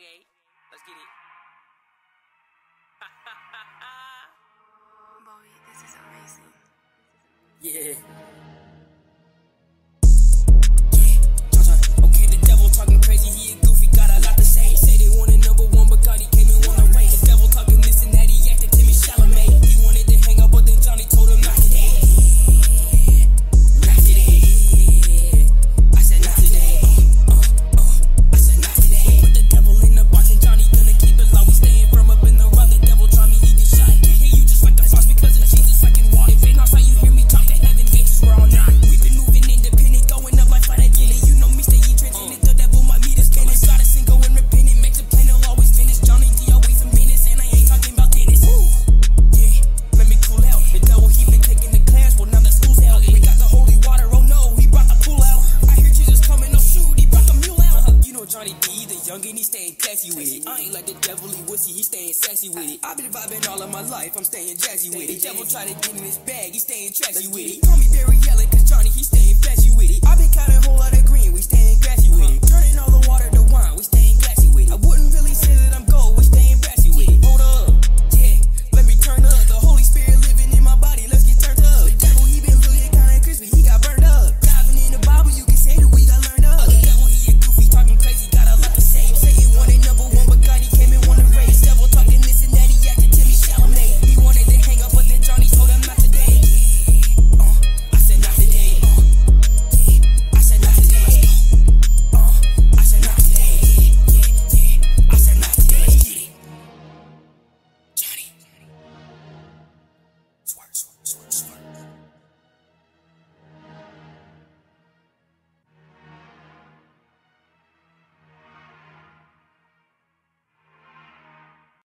Okay, let's get it. Bowie, this is amazing. Yeah. Young and he staying classy with it. I ain't like the devil, he wussy, he staying sassy with it. i been vibing all of my life, I'm staying jazzy with it. Devil try to get in his bag, he staying trashy with it. Call me Barry Allen, cause John